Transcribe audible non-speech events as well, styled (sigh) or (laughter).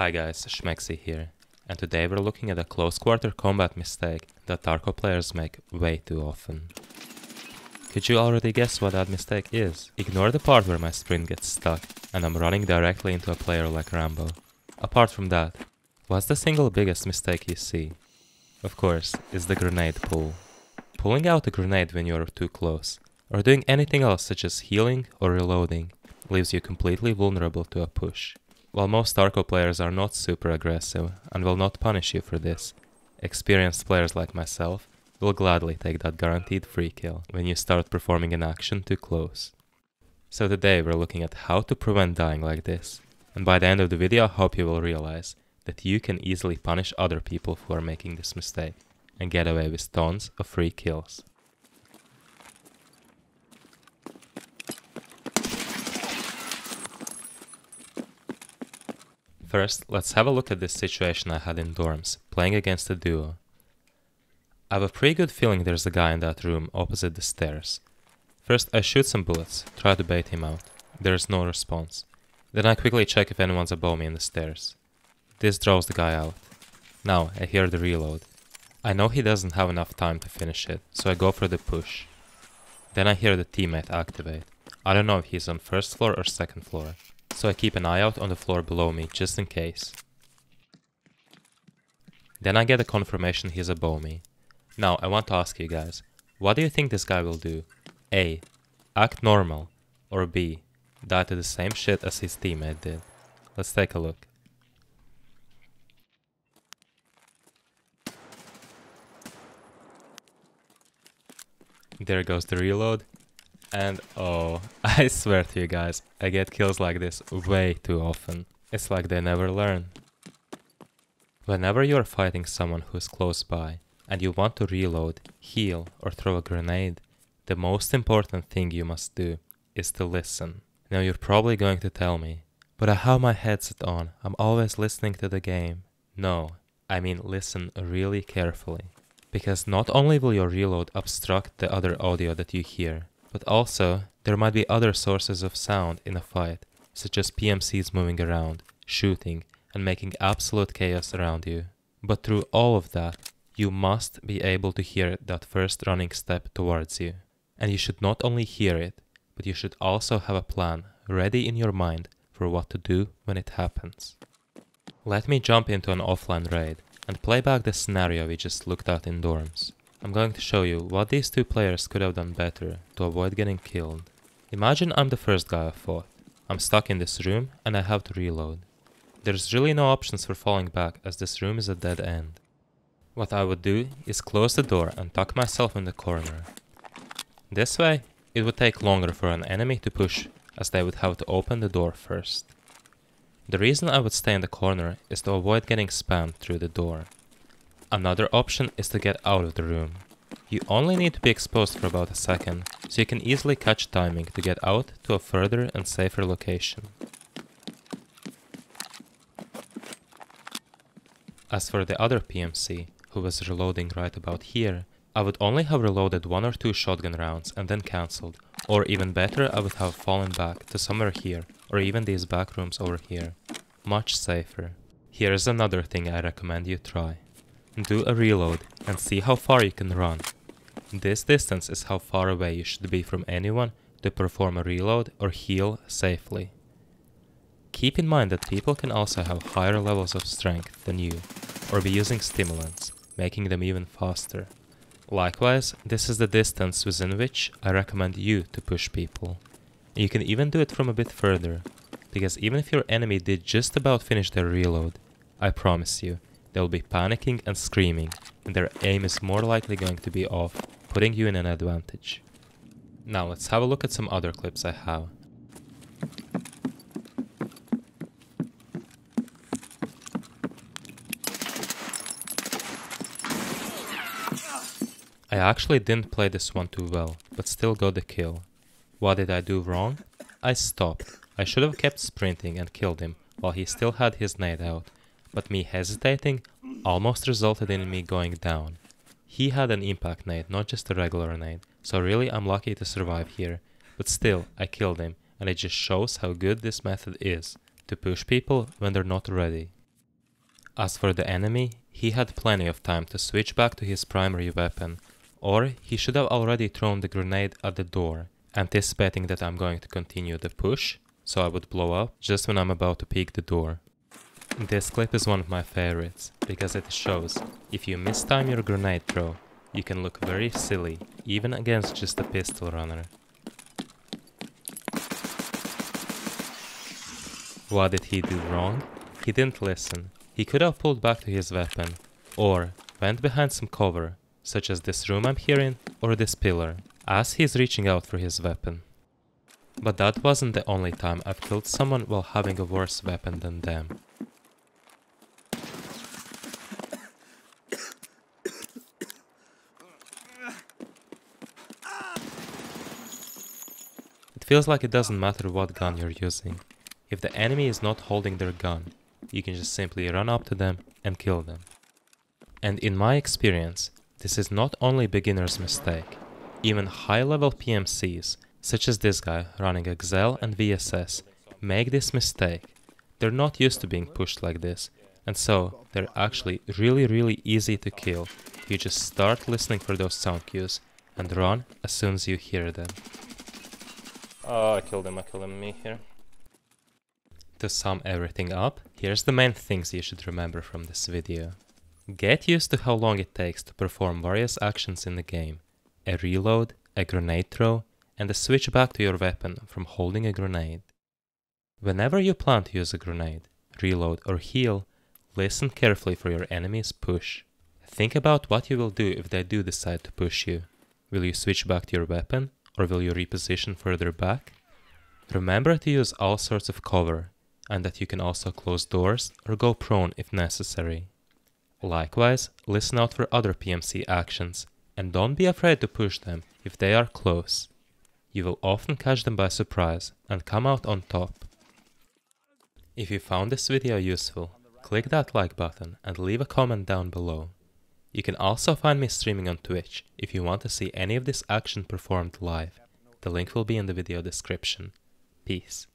Hi guys, Shmexie here, and today we're looking at a close quarter combat mistake that Tarkov players make way too often. Could you already guess what that mistake is? Ignore the part where my sprint gets stuck and I'm running directly into a player like Rambo. Apart from that, what's the single biggest mistake you see? Of course, it's the grenade pull. Pulling out a grenade when you're too close, or doing anything else such as healing or reloading, leaves you completely vulnerable to a push. While most Tarkov players are not super aggressive and will not punish you for this, experienced players like myself will gladly take that guaranteed free kill when you start performing an action too close. So today we're looking at how to prevent dying like this, and by the end of the video I hope you will realize that you can easily punish other people who are making this mistake and get away with tons of free kills. First, let's have a look at this situation I had in dorms, playing against a duo. I have a pretty good feeling there's a guy in that room opposite the stairs. First, I shoot some bullets, try to bait him out. There's no response. Then I quickly check if anyone's above me in the stairs. This draws the guy out. Now, I hear the reload. I know he doesn't have enough time to finish it, so I go for the push. Then I hear the teammate activate. I don't know if he's on first floor or second floor so I keep an eye out on the floor below me just in case. Then I get a confirmation he's above me. Now I want to ask you guys, what do you think this guy will do? A. Act normal, or B. Die to the same shit as his teammate did. Let's take a look. There goes the reload. And oh, (laughs) I swear to you guys, I get kills like this way too often. It's like they never learn. Whenever you're fighting someone who's close by, and you want to reload, heal, or throw a grenade, the most important thing you must do is to listen. Now you're probably going to tell me, but I have my headset on, I'm always listening to the game. No, I mean listen really carefully. Because not only will your reload obstruct the other audio that you hear, but also, there might be other sources of sound in a fight, such as PMCs moving around, shooting, and making absolute chaos around you. But through all of that, you must be able to hear that first running step towards you. And you should not only hear it, but you should also have a plan ready in your mind for what to do when it happens. Let me jump into an offline raid and play back the scenario we just looked at in dorms. I'm going to show you what these two players could have done better to avoid getting killed. Imagine I'm the first guy I fought. I'm stuck in this room and I have to reload. There's really no options for falling back as this room is a dead end. What I would do is close the door and tuck myself in the corner. This way, it would take longer for an enemy to push as they would have to open the door first. The reason I would stay in the corner is to avoid getting spammed through the door. Another option is to get out of the room. You only need to be exposed for about a second, so you can easily catch timing to get out to a further and safer location. As for the other PMC, who was reloading right about here, I would only have reloaded one or two shotgun rounds and then cancelled, or even better I would have fallen back to somewhere here, or even these back rooms over here. Much safer. Here's another thing I recommend you try. Do a reload and see how far you can run. This distance is how far away you should be from anyone to perform a reload or heal safely. Keep in mind that people can also have higher levels of strength than you, or be using stimulants, making them even faster. Likewise, this is the distance within which I recommend you to push people. You can even do it from a bit further, because even if your enemy did just about finish their reload, I promise you, They'll be panicking and screaming, and their aim is more likely going to be off, putting you in an advantage. Now let's have a look at some other clips I have. I actually didn't play this one too well, but still got the kill. What did I do wrong? I stopped. I should have kept sprinting and killed him while he still had his nade out, but me hesitating almost resulted in me going down. He had an impact nade, not just a regular nade, so really I'm lucky to survive here, but still, I killed him, and it just shows how good this method is, to push people when they're not ready. As for the enemy, he had plenty of time to switch back to his primary weapon, or he should have already thrown the grenade at the door, anticipating that I'm going to continue the push, so I would blow up just when I'm about to peek the door. This clip is one of my favorites, because it shows, if you mistime your grenade throw, you can look very silly, even against just a pistol runner. What did he do wrong? He didn't listen. He could have pulled back to his weapon, or went behind some cover, such as this room I'm here in, or this pillar, as he's reaching out for his weapon. But that wasn't the only time I've killed someone while having a worse weapon than them. Feels like it doesn't matter what gun you're using. If the enemy is not holding their gun, you can just simply run up to them and kill them. And in my experience, this is not only beginner's mistake. Even high-level PMCs, such as this guy running Exfil and VSS, make this mistake. They're not used to being pushed like this, and so they're actually really really easy to kill. You just start listening for those sound cues and run as soon as you hear them. Oh, I killed him, I killed him, me here. To sum everything up, here's the main things you should remember from this video. Get used to how long it takes to perform various actions in the game. A reload, a grenade throw, and a switch back to your weapon from holding a grenade. Whenever you plan to use a grenade, reload or heal, listen carefully for your enemy's push. Think about what you will do if they do decide to push you. Will you switch back to your weapon, or will you reposition further back? Remember to use all sorts of cover, and that you can also close doors or go prone if necessary. Likewise, listen out for other PMC actions and don't be afraid to push them if they are close. You will often catch them by surprise and come out on top. If you found this video useful, click that like button and leave a comment down below. You can also find me streaming on Twitch if you want to see any of this action performed live. The link will be in the video description. Peace.